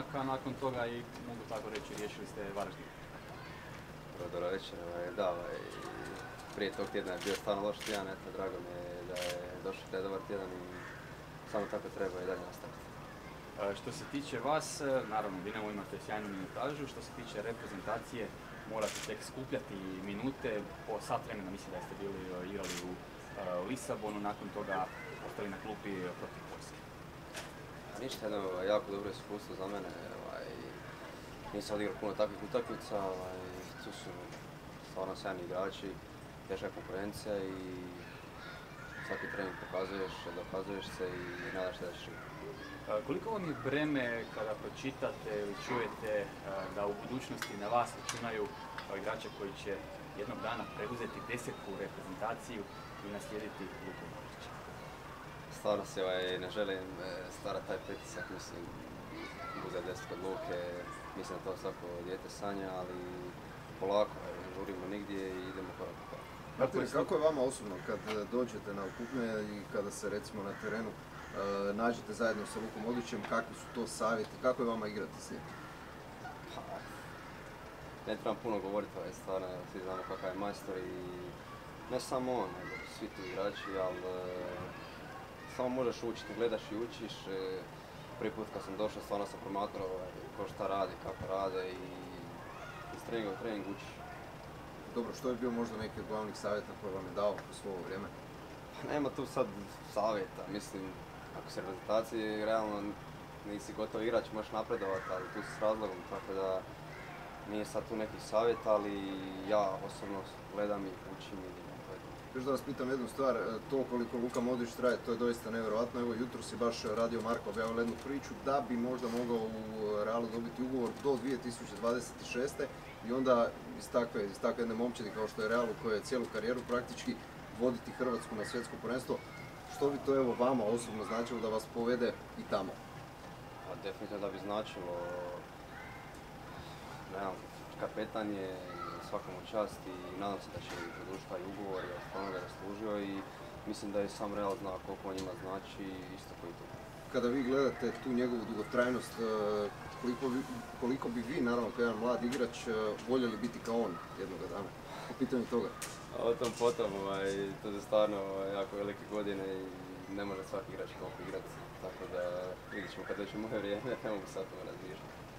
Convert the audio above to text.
momaka, nakon toga i mogu tako reći riješili ste Varaždin. Dobro večer, da, ovaj, prije tog tjedna je bio stvarno loš tjedan, eto, drago mi je da je došao taj dobar tjedan i samo tako treba i dalje nastaviti. E, Što se tiče vas, e, naravno Dinamo imate sjajnu minutažu, što se tiče reprezentacije morate tek skupljati minute, po sat vremena mislim da ste bili e, igrali u Lisabonu, nakon toga ostali na klupi protiv Poljske. Ništa, jedno ovaj, jako dobro iskustvo za mene, ovaj, nisam odigrao puno takvih utakmica, ovaj, tu su stvarno sjajni igrači, teška konkurencija i svaki trening pokazuješ, dokazuješ se i nadaš se da ćeš Koliko vam je breme kada pročitate ili čujete da u budućnosti na vas računaju kao igrača koji će jednog dana preuzeti desetku reprezentaciju i naslijediti Luku Modrića? Stvarno se ovaj, ne želim e, stvarati taj pritisak, mislim, uzeti deset od luke, mislim da to svako dijete sanja, ali polako, ne žurimo nigdje i idemo korak po korak. Li kako je vama osobno kad e, dođete na okupne i kada se recimo na terenu e, nađete zajedno sa Lukom Modrićem, kakvi su to savjeti, kako je vama igrati s njim? Pa, ne trebam puno govoriti, ovaj, stvarno, svi znamo kakav je majstor i ne samo on, nego svi tu igrači, ali e, samo možeš učiti, gledaš i učiš. e, prvi put kad sam došao, stvarno sam promatrao ovaj, ko šta radi, kako rade i iz treninga u trening učiš. Dobro, što je bio možda neki od glavnih savjeta koje vam je dao kroz svo ovo vrijeme? Pa nema tu sad savjeta, mislim, ako se reprezentaciji realno nisi gotov igrač, možeš napredovati, ali tu si s razlogom, tako da nije sad tu neki savjet, ali ja osobno gledam i učim i. Još da vas pitam jednu stvar, e, to koliko Luka Modrić traje, to je doista nevjerojatno. Evo, jutro si baš Radio Marko objavio jednu priču da bi možda mogao u Realu dobiti ugovor do 2026. I onda iz takve, iz takve jedne momčadi kao što je Realu koja je cijelu karijeru praktički voditi Hrvatsku na svjetsko prvenstvo. Što bi to evo vama osobno značilo da vas povede i tamo? A definitivno da bi značilo, ne znam, kapetan je svakom čast i nadam se da će produžiti taj ugovor jer stvarno ga je zaslužio i mislim da i sam Real zna koliko on njima znači isto koji to. Kada vi gledate tu njegovu dugotrajnost, e, koliko, vi- koliko bi vi, naravno kao jedan mlad igrač, e, voljeli biti kao on jednoga dana? Po pitanju toga. A o tom potom, ovaj, to su stvarno ovaj, jako velike godine i ne može svaki igrač toliko igrati. Tako da vidjet ćemo kad doće moje vrijeme, ne mogu sad to razmišljati.